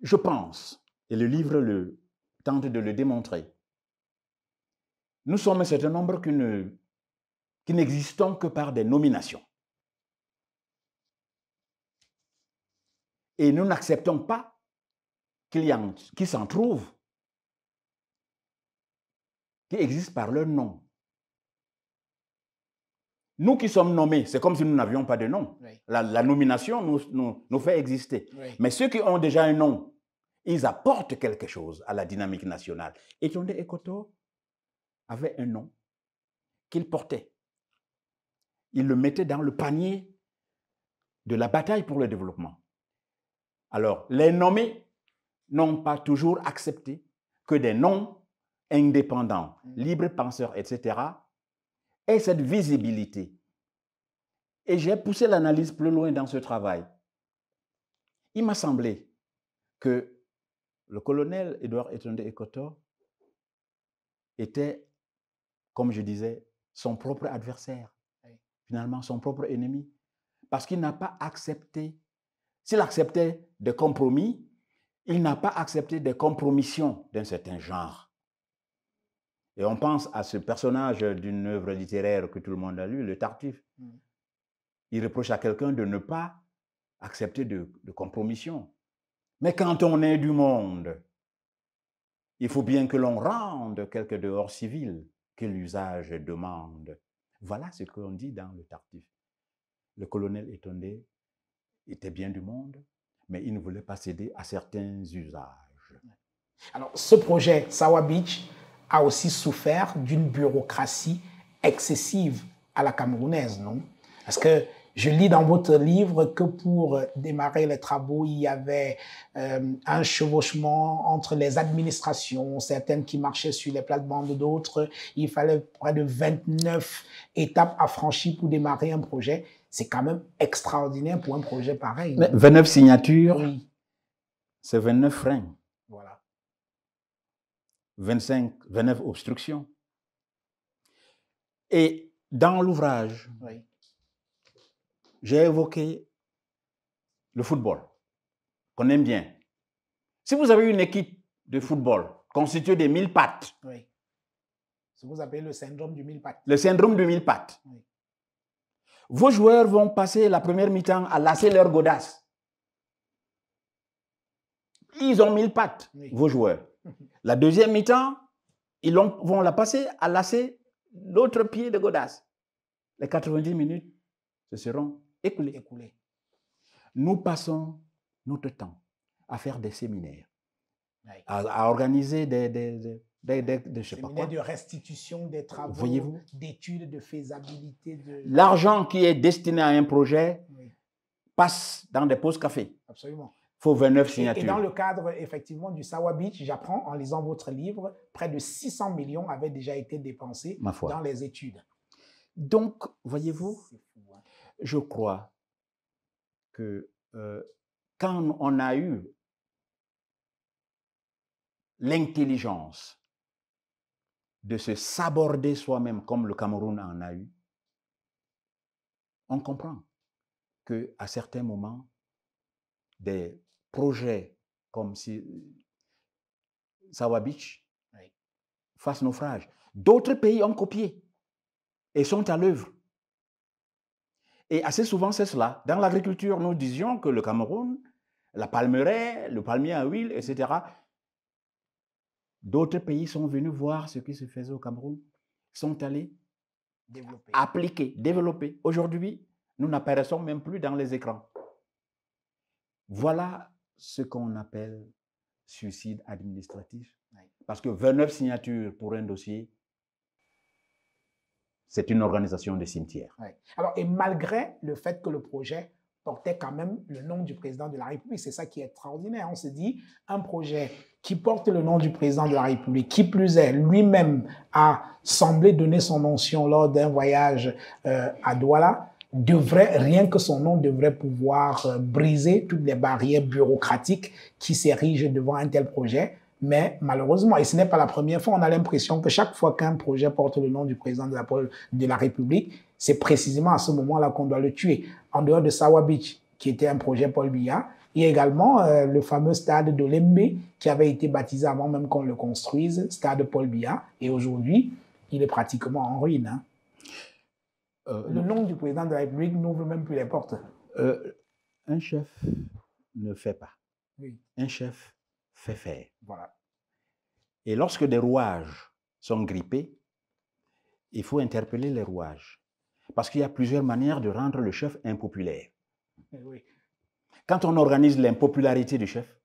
je pense, et le livre le, tente de le démontrer, nous sommes un certain nombre qui, ne, qui n'existons que par des nominations. Et nous n'acceptons pas qu'il y en, qui s'en trouve qui existent par leur nom. Nous qui sommes nommés, c'est comme si nous n'avions pas de nom. La, nomination nous, nous, fait exister. Mais ceux qui ont déjà un nom, ils apportent quelque chose à la dynamique nationale. Et Tonde Ekoto avait un nom qu'il portait. Il le mettait dans le panier de la bataille pour le développement. Alors, les nommés n'ont pas toujours accepté que des noms indépendants, mm. libres penseurs, etc., aient cette visibilité. Et j'ai poussé l'analyse plus loin dans ce travail. Il m'a semblé que le colonel Edouard Etonde Ekoto était, comme je disais, son propre adversaire, finalement son propre ennemi, parce qu'il n'a pas accepté, s'il acceptait des compromis, il n'a pas accepté des compromissions d'un certain genre. Et on pense à ce personnage d'une œuvre littéraire que tout le monde a lu, le Tartuffe. Mm. Il reproche à quelqu'un de ne pas accepter de, de compromission. Mais quand on est du monde, il faut bien que l'on rende quelques dehors civils que l'usage demande. Voilà ce qu'on dit dans le Tartuffe. Le colonel étonné était bien du monde, mais il ne voulait pas céder à certains usages. Alors, ce projet, Sawa Beach, a aussi souffert d'une bureaucratie excessive à la camerounaise, non? Parce que je lis dans votre livre que pour démarrer les travaux, il y avait euh, un chevauchement entre les administrations, certaines qui marchaient sur les plates-bandes d'autres. Il fallait près de 29 étapes à franchir pour démarrer un projet. C'est quand même extraordinaire pour un projet pareil. Mais 29 signatures, oui. c'est 29 freins. 25, 29 obstructions. Et dans l'ouvrage, j'ai évoqué le football, qu'on aime bien. Si vous avez une équipe de football constituée de mille pattes, oui. ce que vous appelez le syndrome du mille pattes. Le syndrome du mille pattes. Vos joueurs vont passer la première mi-temps à lasser leur godasse. Ils ont mille pattes, vos joueurs. La deuxième mi-temps, ils vont la passer à lasser l'autre pied de Godas. Les 90 minutes se seront écoulées. écoulées. Nous passons notre temps à faire des séminaires, à, organiser des, des, des, des, je sais pas quoi. de restitution des travaux, d'études de faisabilité. De... L'argent qui est destiné à un projet passe dans des pauses café. Absolument faut 29 signatures. Et, dans le cadre, effectivement, du Sawa Beach, j'apprends en lisant votre livre, près de 600 millions avaient déjà été dépensés dans les études. Donc, voyez-vous, hein. je crois que euh, quand on a eu l'intelligence de se saborder soi-même comme le Cameroun en a eu, on comprend que à certains moments, des projets comme si Sawa Beach fassent naufrage. D'autres pays ont copié et sont à l'œuvre. Et assez souvent, c'est cela. Dans l'agriculture, nous disions que le Cameroun, la palmeraie, le palmier à huile, etc., d'autres pays sont venus voir ce qui se faisait au Cameroun, sont allés développer. appliquer, développer. Aujourd'hui, nous n'apparaissons même plus dans les écrans. Voilà ce qu'on appelle suicide administratif. Parce que 29 signatures pour un dossier, c'est une organisation de cimetière. Alors, et malgré le fait que le projet portait quand même le nom du président de la République, c'est ça qui est extraordinaire. On se dit, un projet qui porte le nom du président de la République, qui plus est, lui-même a semblé donner son mention lors d'un voyage euh, à Douala, devrait, rien que son nom devrait pouvoir euh, briser toutes les barrières bureaucratiques qui s'érigent devant un tel projet. Mais malheureusement, et ce n'est pas la première fois, on a l'impression que chaque fois qu'un projet porte le nom du président de la, de la République, c'est précisément à ce moment-là qu'on doit le tuer. En dehors de Sawa Beach, qui était un projet Paul Biya, Il y a également euh, le fameux stade d'Olembe qui avait été baptisé avant même qu'on le construise, stade Paul Biya. Et aujourd'hui, il est pratiquement en ruine. hein. Euh, Le nom du président de la République n'ouvre même plus les portes. euh, un chef ne fait pas. Oui, Un chef fait faire. voilà. Et lorsque des rouages sont grippés, il faut interpeller les rouages. Parce qu'il y a plusieurs manières de rendre le chef impopulaire. Eh Oui, Quand on organise l'impopularité du chef,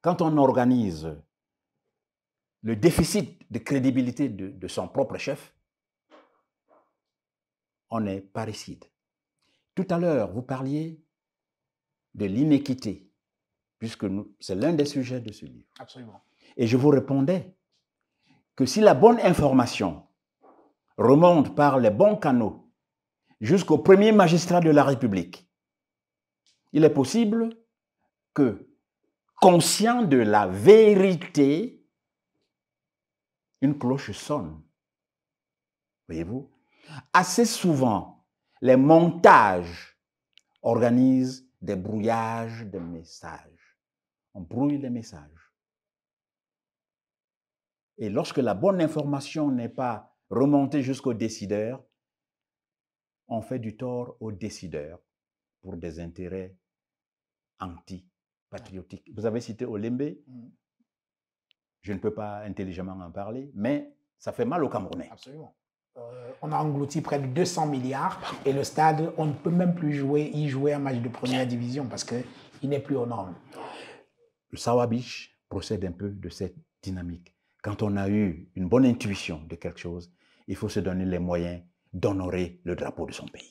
quand on organise le déficit de crédibilité de, de son propre chef, on est parricide. Tout à l'heure, vous parliez de l'inéquité, puisque c'est l'un des sujets de ce livre. absolument. Et je vous répondais que si la bonne information remonte par les bons canaux jusqu'au premier magistrat de la République, il est possible que, conscient de la vérité, une cloche sonne. Voyez-vous? Assez souvent, les montages organisent des brouillages de messages. On brouille les messages. Et lorsque la bonne information n'est pas remontée jusqu'aux décideurs, on fait du tort aux décideurs pour des intérêts anti-patriotiques. Vous avez cité Olembe, Mm, je ne peux pas intelligemment en parler, mais ça fait mal aux Camerounais. Absolument. Euh, on a englouti près de 200 milliards et le stade, on ne peut même plus jouer, y jouer un match de première division parce qu'il n'est plus aux normes. Le Sawabich procède un peu de cette dynamique. Quand on a eu une bonne intuition de quelque chose, il faut se donner les moyens d'honorer le drapeau de son pays.